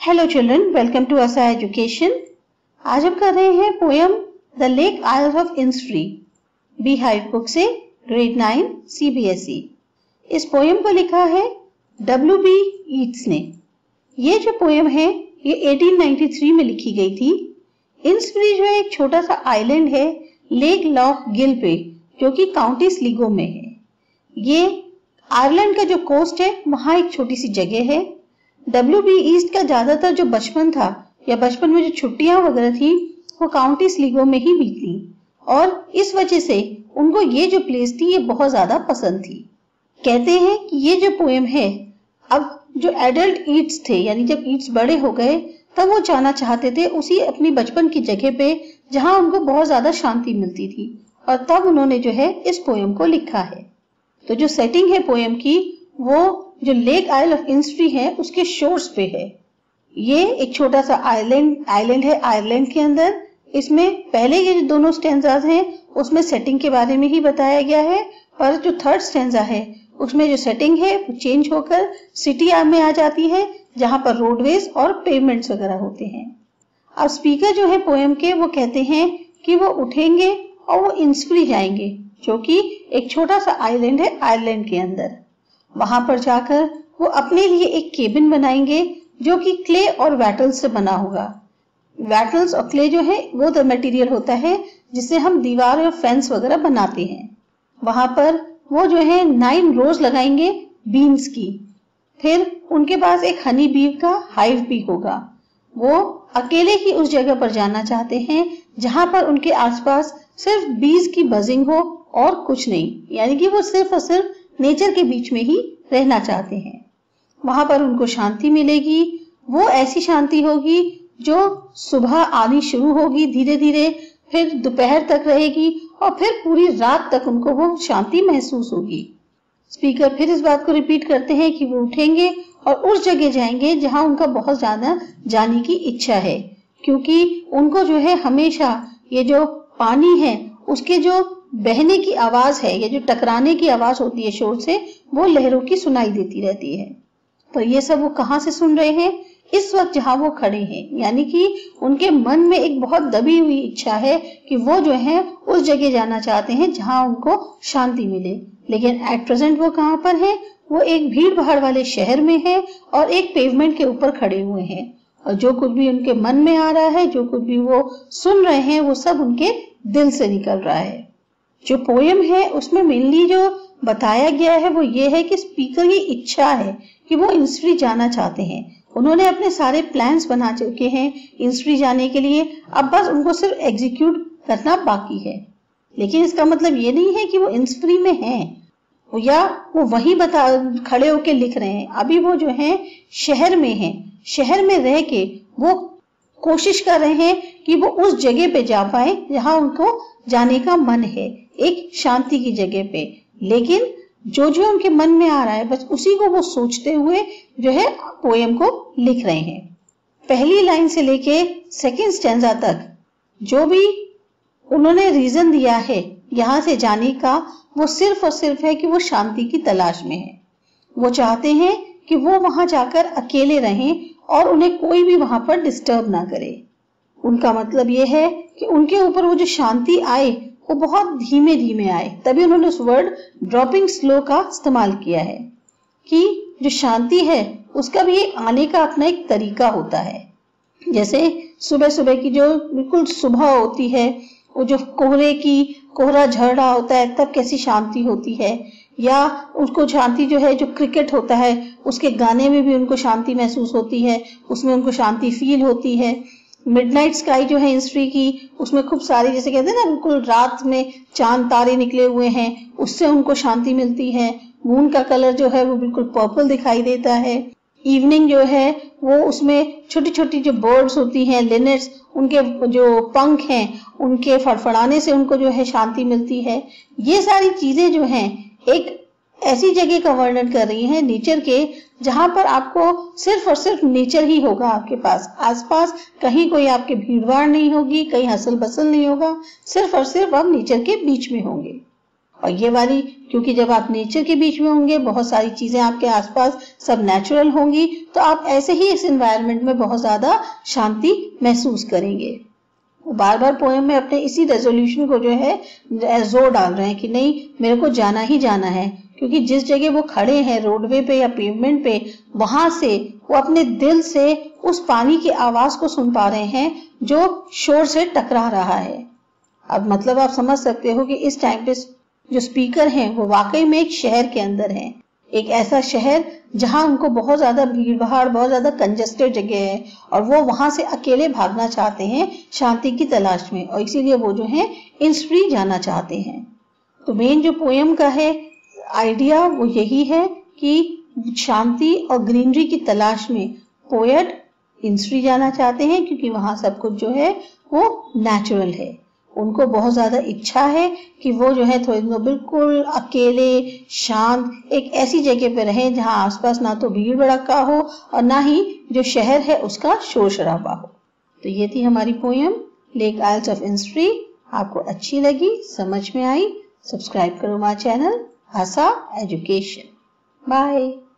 Hello children welcome to असा education आज हम कर रहे हैं poem the lake isle of Innisfree beehive book से ग्रेड नाइन सीबीएसई इस पोयम को लिखा है डब्ल्यू बी ईट्स ने। ये जो पोयम है, ये 1893 में लिखी गई थी। इंसफ्री जो है, एक छोटा सा आइलैंड है लेक लॉक गिल पे, जो कि काउंटी स्लीगो में है। ये आयरलैंड का जो कोस्ट है, वहाँ एक छोटी सी जगह है। डब्ल्यू बी ईस्ट का ज़्यादातर जो बचपन था या बचपन में जो छुट्टियाँ वगैरह थी, वो काउंटी स्लीगो में ही बीती। और इस वजह से उनको ये जो प्लेस थी, ये बहुत ज़्यादा पसंद थी। कहते हैं कि ये जो पोएम है, अब जो एडल्ट ईट्स थे, यानी जब ईट्स बड़े हो गए, तब वो जाना चाहते थे उसी अपनी बचपन की जगह पे, जहाँ उनको बहुत ज़्यादा शांति मिलती थी। और तब उन्होंने जो है इस पोएम को लिखा है। तो जो सेटिंग है पोएम की, वो जो लेक आइल ऑफ़ इंस्ट्री है, उसके शोर्स पे है। ये एक छोटा सा आइलैंड आइलैंड है आयरलैंड के अंदर। इसमें पहले के जो दोनों स्टेंजाज हैं, उसमें सेटिंग के बारे में ही बताया गया है, पर जो थर्ड स्टेंजा है, उसमें जो सेटिंग है, वो चेंज होकर सिटी में आ जाती है, जहाँ पर रोडवेज़ और पेमेंट्स वगैरह होते हैं। अब स्पीकर जो है पोएम के, वो कहते हैं कि वो उठेंगे और वो इंस्फ्री जाएँगे, जो कि एक छोटा सा आइलैंड है आयरलैंड के अंदर। वहाँ पर जाकर वो अपने लिए एक केबिन बनाएँगे, जो कि क्ले और वैटल से बना होगा। वैटल्स और क्ले जो है, वो द मटेरियल होता है जिससे हम दीवार और फेंस वगैरह बनाते हैं। वहाँ पर वो जो है नाइन रोज लगाएँगे बीन्स की। फिर उनके पास एक हनी बीव का हाइव भी होगा। वो अकेले ही उस जगह पर जाना चाहते हैं, जहाँ पर उनके आसपास सिर्फ़ बीज की बजिंग हो और कुछ नहीं। यानी कि वो सिर्फ़ और सिर्फ़ नेचर के बीच में ही रहना चाहते हैं। वहाँ पर उनको शांति मिलेगी, वो ऐसी शांति होगी जो सुबह आनी शुरू होगी धीरे धीरे फिर दोपहर तक रहेगी और फिर पूरी रात तक उनको वो शांति महसूस होगी। स्पीकर फिर इस बात को रिपीट करते हैं कि वो उठेंगे और उस जगह जाएँगे जहाँ उनका बहुत ज़्यादा जाने की इच्छा है, क्योंकि उनको जो है हमेशा ये जो पानी है, उसके जो बहने की आवाज़ है, या जो टकराने की आवाज़ होती है शोर से, वो लहरों की सुनाई देती रहती है। पर ये सब वो कहाँ से सुन रहे हैं? इस वक्त जहाँ वो खड़े हैं, यानी कि उनके मन में एक बहुत दबी हुई इच्छा है कि वो जो है, उस जगह जाना चाहते हैं जहाँ उनको शांति मिले। लेकिन एट प्रेजेंट वो कहाँ पर है? वो एक भीड़ भाड़ वाले शहर में है और एक पेवमेंट के ऊपर खड़े हुए हैं। और जो कुछ भी उनके मन में आ रहा है, जो कुछ भी वो सुन रहे हैं, वो सब उनके दिल से निकल रहा है। जो पोयम है, उसमें मेनली जो बताया गया है, वो ये है कि स्पीकर की इच्छा है कि वो इंस्ट्री जाना चाहते हैं। उन्होंने अपने सारे प्लान्स बना चुके हैं इंस्ट्री जाने के लिए। अब बस उनको सिर्फ़ एग्जीक्यूट करना बाकी है। लेकिन इसका मतलब ये नहीं है कि वो इंस्ट्री में हैं, या वो वही बता, खड़े होके लिख रहे हैं। अभी वो जो है, शहर में है। शहर में रह के वो कोशिश कर रहे हैं कि वो उस जगह पे जा पाए जहाँ उनको जाने का मन है, एक शांति की जगह पे। लेकिन जो जो उनके मन में आ रहा है, बस उसी को वो सोचते हुए जो है पोएम को लिख रहे हैं। पहली लाइन से लेके सेकेंड स्टेंजा तक, जो भी उन्होंने रीजन दिया है, यहाँ से जाने का वो सिर्फ़ और सिर्फ़ है कि वो शांति की तलाश में है। वो चाहते हैं कि वो वहाँ जाकर अकेले रहें और उन्हें कोई भी वहाँ पर डिस्टर्ब ना करे। उनका मतलब ये है कि उनके ऊपर वो जो शांति आए, वो बहुत धीमे धीमे आए। तभी उन्होंने उस वर्ड ड्रॉपिंग स्लो का इस्तेमाल किया है कि जो शांति है, उसका भी आने का अपना एक तरीका होता है। जैसे सुबह सुबह की जो बिल्कुल सुबह होती है, वो जो कोहरे की, कोहरा झड़ रहा होता है, तब कैसी शांति होती है। या उसको शांति जो है, जो क्रिकेट होता है, उसके गाने में भी उनको शांति महसूस होती है, उसमें उनको शांति फील होती है। मिडनाइट स्काई जो है हिस्ट्री की, उसमें खूब सारी, जैसे कहते हैं ना, बिल्कुल रात में चाँद तारे निकले हुए हैं, उससे उनको शांति मिलती है। मून का कलर जो है, वो बिल्कुल पर्पल दिखाई देता है। इवनिंग जो है, वो उसमें छोटी छोटी जो बर्ड्स होती हैं लिनेट्स उनके जो पंख हैं, उनके फड़फड़ाने से उनको जो है शांति मिलती है। ये सारी चीज़ें जो हैं एक ऐसी जगह का वर्णन कर रही हैं नेचर के, जहाँ पर आपको सिर्फ़ और सिर्फ़ नेचर ही होगा आपके पास। आसपास कहीं कोई आपके भीड़भाड़ नहीं होगी, कहीं हसल बसल नहीं होगा, सिर्फ़ और सिर्फ़ आप नेचर के बीच में होंगे। और ये वाली, क्योंकि जब आप नेचर के बीच में होंगे, बहुत सारी चीज़ें आपके आसपास सब नेचुरल होंगी तो आप ऐसे ही इस एनवायरनमेंट में बहुत ज़्यादा शांति महसूस करेंगे। बार बार पोएम में अपने इसी रेजोल्यूशन को जो है ज़ोर डाल रहे हैं कि नहीं, मेरे को जाना ही जाना है। क्योंकि जिस जगह वो खड़े हैं रोडवे पे या पेवमेंट पे, वहाँ से वो अपने दिल से उस पानी की आवाज़ को सुन पा रहे हैं, जो शोर से टकरा रहा है। अब मतलब आप समझ सकते हो कि इस टाइम पे जो स्पीकर हैं, वो वाकई में एक शहर के अंदर हैं। एक ऐसा शहर जहाँ उनको बहुत ज़्यादा भीड़ भाड़ बहुत ज़्यादा कंजेस्टेड जगह है और वो वहाँ से अकेले भागना चाहते हैं शांति की तलाश में और इसीलिए वो जो है इंस्ट्री जाना चाहते हैं। तो मेन जो पोएम का है आइडिया वो यही है कि शांति और ग्रीनरी की तलाश में पोएट इंस्ट्री जाना चाहते हैं क्योंकि वहाँ सब कुछ जो है, वो नेचुरल है। उनको बहुत ज़्यादा इच्छा है कि वो जो है थोड़ी बिल्कुल अकेले, शांत, एक ऐसी जगह पे रहे जहाँ आसपास ना तो भीड़ भड़का हो और ना ही जो शहर है उसका शोर शराबा हो। तो ये थी हमारी poem, lake isles of Innisfree. आपको अच्छी लगी, समझ में आई, सब्सक्राइब करो हमारा चैनल, हसा एजुकेशन। बाय।